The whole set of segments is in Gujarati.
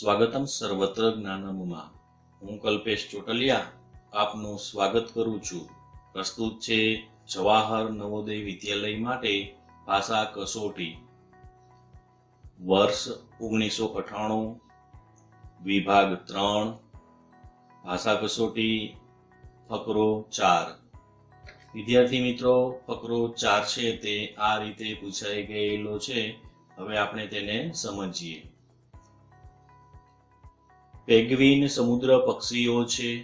સ્વાગતમ સર્વત્ર જ્ઞાનમમાં. હું કલ્પેશ ચોટલિયા આપનું સ્વાગત કરું છું. પ્રસ્તુત છે જવાહર નવોદય વિદ્યાલય માટે ભાષા કસોટી. વર્ષ ઓગણીસો અઠાણું વિભાગ ત્રણ, ભાષા કસોટી, ફકરો ચાર. વિદ્યાર્થી મિત્રો, ફકરો ચાર છે તે આ રીતે પૂછાઈ ગયેલો છે. હવે આપણે તેને સમજીએ. પેગ્વિન સમુદ્ર પક્ષીઓ છે.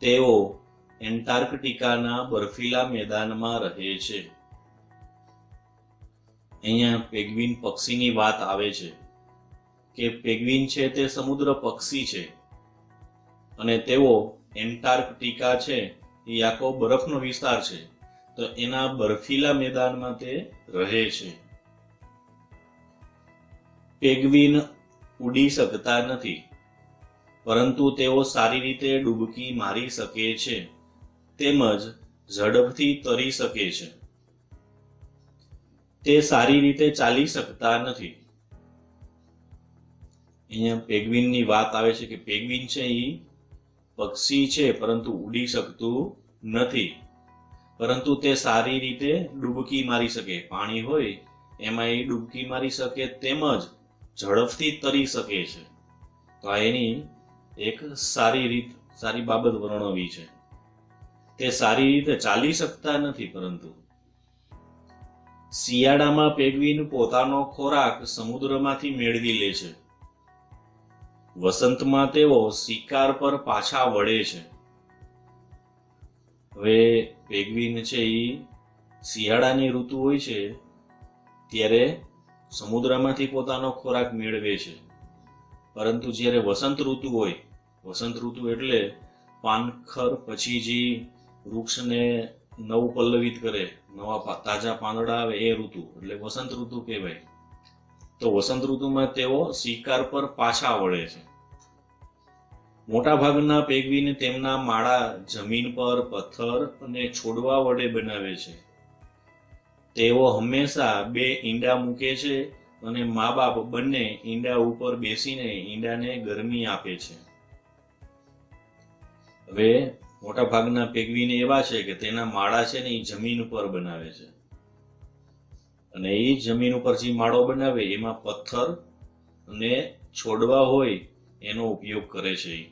તેઓ એન્ટાર્કટિકાના બર્ફીલા મેદાનમાં રહે છે. અહીંયા પેગ્વિન પક્ષીની વાત આવે છે કે પેગ્વિન છે તે સમુદ્ર પક્ષી છે અને તેઓ એન્ટાર્કટિકા છે. એ આખો બરફનો વિસ્તાર છે. તો એના બર્ફીલા મેદાનમાં તે રહે છે. પેગ્વિન ઉડી શકતા નથી. પરંતુ તેઓ સારી રીતે ડૂબકી મારી શકે છે, તેમજ ઝડપથી તરી શકે છે. તે સારી રીતે ચાલી શકતા નથી. અહીંયા પેગ્વિનની વાત આવે છે કે પેગ્વિન છે એ પક્ષી છે, પરંતુ ઉડી શકતું નથી. પરંતુ તે સારી રીતે ડૂબકી મારી શકે. પાણી હોય, એમાં એ ડૂબકી મારી શકે, તેમજ ઝડપથી તરી શકે છે. તો આ એની એક સારી રીત, સારી બાબત વર્ણવી છે. તે સારી રીતે ચાલી શકતા નથી પરંતુ શિયાળામાં પેગ્વિન પોતાનો ખોરાક સમુદ્રમાંથી મેળવી લે છે. વસંતમાં તેઓ શિકાર પર પાછા વળે છે. હવે પેગ્વિન છે એ શિયાળાની ઋતુ હોય છે, ત્યારે સમુદ્રમાંથી પોતાનો ખોરાક મેળવે છે. પરંતુ જ્યારે વસંત ઋતુ હોય વસંત ઋતુ એટલે પાનખર પછી જે વૃક્ષને નવું કરે, નવા તાજા પાંદડા આવે એ ઋતુ, એટલે વસંત ઋતુ કહેવાય. તો વસંત ઋતુમાં તેઓ શિકાર પર પાછા વળે છે. મોટા ભાગના પેગવીને તેમના માળા જમીન પર પથ્થર અને છોડવા વડે બનાવે છે. તેઓ હંમેશા બે ઈંડા મૂકે છે અને મા બાપ બંને ઈંડા ઉપર બેસીને ઈંડાને ગરમી આપે છે. હવે મોટા ભાગના પેગવીને એવા છે કે તેના માળા છે ને એ જમીન ઉપર બનાવે છે. અને એ જમીન ઉપર જે માળો બનાવે, એમાં પથ્થર અને છોડવા હોય એનો ઉપયોગ કરે છે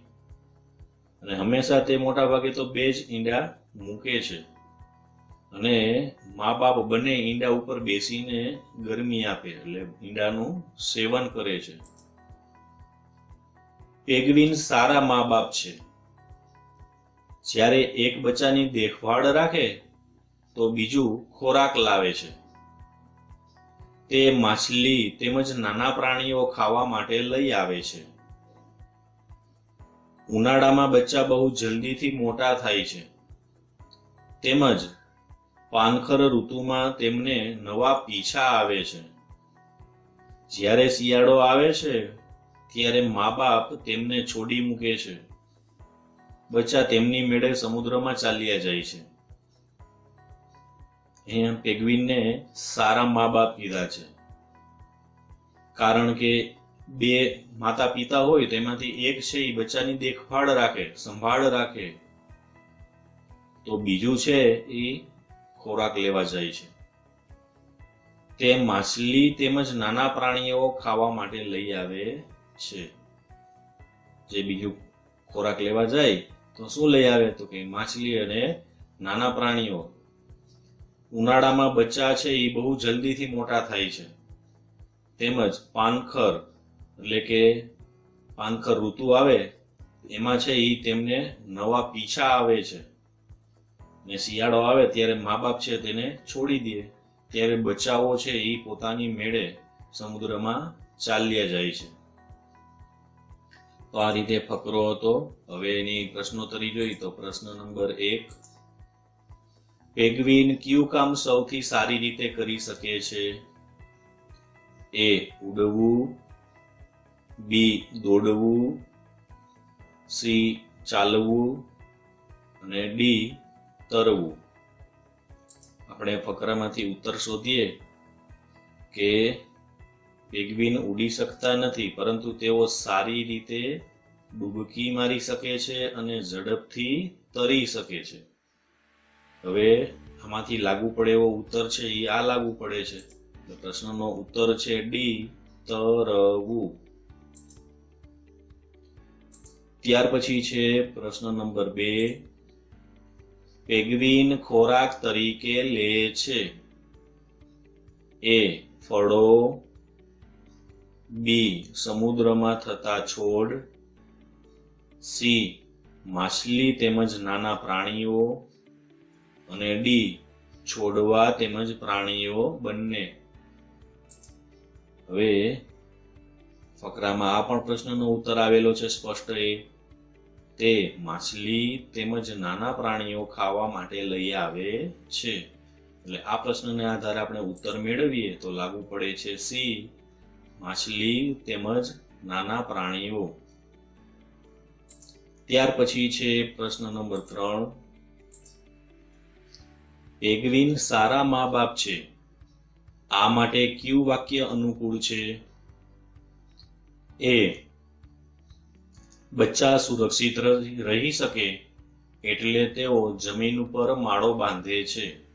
અને હંમેશા તે મોટા ભાગે તો બે જ ઈંડા મૂકે છે. અને મા બાપ બંને ઈંડા ઉપર બેસીને ગરમી આપે, એટલે ઈંડાનું સેવન કરે છે. પેગવીન સારા મા બાપ છે. જ્યારે એક બચ્ચાની દેખભાળ રાખે, તો બીજું ખોરાક લાવે છે. તે માછલી તેમજ નાના પ્રાણીઓ ખાવા માટે લઈ આવે છે. ઉનાળામાં બચ્ચા બહુ જલ્દીથી મોટા થાય છે. તેમજ પાનખર ઋતુમાં તેમને નવા પીછા આવે છે. જ્યારે શિયાળો આવે છે, ત્યારે મા બાપ તેમને છોડી મૂકે છે. બચ્ચા તેમની મેળે સમુદ્રમાં ચાલ્યા જાય છે. અહીંયા પેગ્વિનને સારા મા બાપ કીધા છે. કારણ કે બે માતા પિતા હોય તેમાંથી એક છે એ બચ્ચાની દેખભાળ રાખે, સંભાળ રાખે. તો બીજું છે એ ખોરાક લેવા જાય છે. તે માછલી તેમજ નાના પ્રાણીઓ ખાવા માટે લઈ આવે છે. જે બીજું ખોરાક લેવા જાય તો શું લઈ આવે તો કે માછલી અને નાના પ્રાણીઓ. ઉનાળામાં બચ્ચા છે એ બહુ જલ્દીથી મોટા થાય છે. તેમજ પાનખર, એટલે કે પાનખર ઋતુ આવે, એમાં છે એ તેમને નવા પીછા આવે છે. ને શિયાળો આવે ત્યારે મા બાપ છે તેને છોડી દે. ત્યારે બચ્ચાઓ છે એ પોતાની મેળે સમુદ્રમાં ચાલ્યા જાય છે. તો આ રીતે ફકરો હતો. હવે એની પ્રશ્નોત્તરી જોઈ તો પ્રશ્ન નંબર એક, પેગ્વિન કયું કામ સૌથી સારી રીતે કરી શકે છે? એ, ઉડવું, બી, દોડવું, સી, ચાલવું અને ડી, તરવું. આપણે ફકરામાંથી ઉત્તર શોધીએ કે પેગ્વિન ઉડી શકતા નથી, પરંતુ તેઓ સારી રીતે ડૂબકી મારી શકે છે અને ઝડપથી તરી શકે છે. હવે આમાંથી લાગુ પડે એવો ઉત્તર છે એ આ લાગુ પડે છે. પ્રશ્નનો ઉત્તર છે ડી, તરવું. ત્યાર પછી છે પ્રશ્ન નંબર બે. પેગ્વિન ખોરાક તરીકે લે છે. એ, ફળો બી, સમુદ્રમાં થતા છોડ. સી, માછલી તેમજ નાના પ્રાણીઓ. અને ડી, છોડવા તેમજ પ્રાણીઓ બંને. હવે ફકરામાં આ પણ પ્રશ્નનો ઉત્તર આવેલો છે સ્પષ્ટ એ. તે માછલી તેમજ નાના પ્રાણીઓ ખાવા માટે લઈ આવે છે. એટલે આ પ્રશ્નને આધારે આપણે ઉત્તર મેળવીએ તો લાગુ પડે છે સી માછલી તેમજ નાના પ્રાણીઓ. ત્યાર પછી છે પ્રશ્ન નંબર ત્રણ. પેગ્વિન સારા મા બાપ છે. આ માટે કયું વાક્ય અનુકૂળ છે? એ. બચ્ચા સુરક્ષિત રહી શકે એટલે તેઓ જમીન ઉપર માળો બાંધે છે.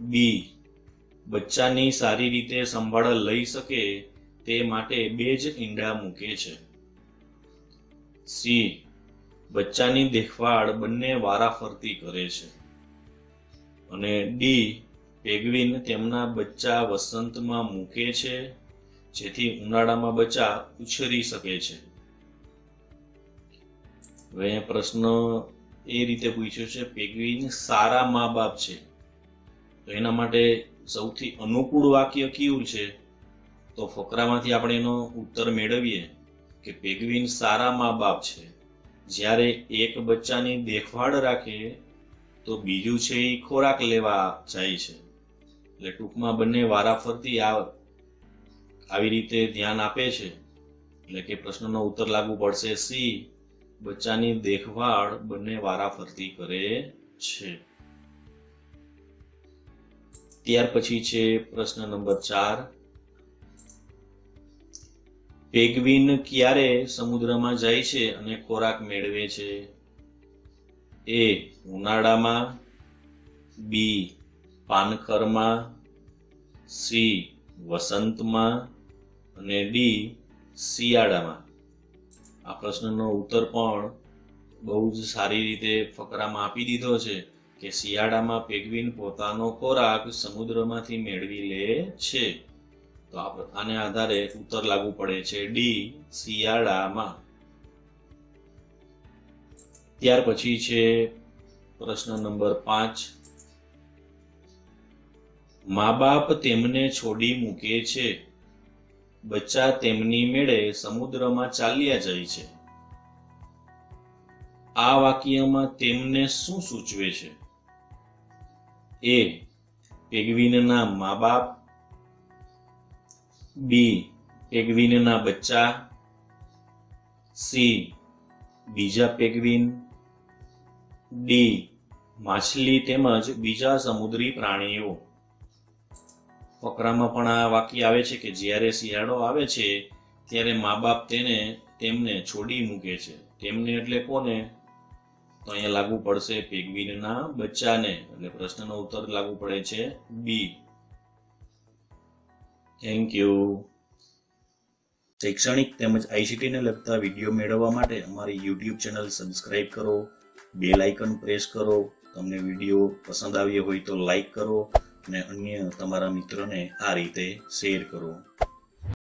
બી. બચ્ચાની સારી રીતે સંભાળ લઈ શકે તે માટે બે જ ઈંડા મૂકે છે. સી. બચ્ચાની દેખભાળ બંને વારાફરતી કરે છે. અને ડી. પેગ્વિન તેમના બચ્ચા વસંતમાં મૂકે છે, જેથી ઉનાળામાં બચ્ચા ઉછરી શકે છે. હવે પ્રશ્ન એ રીતે પૂછ્યો છે, પેગ્વિન સારા મા બાપ છે, તો એના માટે સૌથી અનુકૂળ વાક્ય કયું છે? તો ફકરામાંથી આપણે એનો ઉત્તર મેળવીએ કે પેગ્વિન સારા મા બાપ છે. જ્યારે એક બચ્ચાની દેખભાળ રાખે, તો બીજું છે એ ખોરાક લેવા જાય છે. એટલે ટૂંકમાં બંને વારાફરતી આવી રીતે ધ્યાન આપે છે. એટલે કે પ્રશ્નનો ઉત્તર લાગુ પડશે સી, બચ્ચાની દેખભાળ બંને વારાફરતી કરે છે. ત્યાર પછી છે પ્રશ્ન નંબર ચાર. પેગ્વિન ક્યારે સમુદ્રમાં જાય છે અને ખોરાક મેળવે છે? એ, ઉનાળામાં, બી, પાનખરમાં, સી, વસંતમાં અને ડી, શિયાળામાં. આ પ્રશ્નનો ઉત્તર પણ બહુ જ સારી રીતે ફકરામાં આપી દીધો છે. કે શિયાળામાં પેગ્વિન પોતાનો ખોરાક સમુદ્રમાંથી મેળવી લે છે. તો આને આધારે ઉત્તર લાગુ પડે છે ડી શિયાળામાં. ત્યાર પછી છે પ્રશ્ન નંબર પાંચ. મા બાપ તેમને છોડી મૂકે છે. બચ્ચા તેમની મેળે સમુદ્રમાં ચાલ્યા જાય છે. આ વાક્યમાં તેમને શું સૂચવે છે? એ પેગ્વિનના મા બાપ બી પેગ્વિનના બચ્ચા સી બીજા પેગ્વિન ડી માછલી તેમજ બીજા સમુદ્રી પ્રાણીઓ. ફકરામાં પણ આ વાક્ય આવે છે કે જ્યારે શિયાળો આવે છે, ત્યારે મા બાપ તેને તેમને છોડી મૂકે છે. તેમને એટલે કોને? તો અહીંયા લાગુ પડશે પેગ્વિનના બચ્ચાને. એટલે પ્રશ્નનો ઉત્તર લાગુ પડે છે બી. થેન્ક યુ શૈક્ષણિક તેમજ આઈસીટીને લગતા વીડિયો મેળવવા માટે અમારી યુટ્યુબ ચેનલ સબસ્ક્રાઇબ કરો. બેલ આઇકન પ્રેસ કરો. તમને વીડિયો પસંદ આવ્યો હોય તો લાઇક કરો અને અન્ય તમારા મિત્રોને આ રીતે શેર કરો.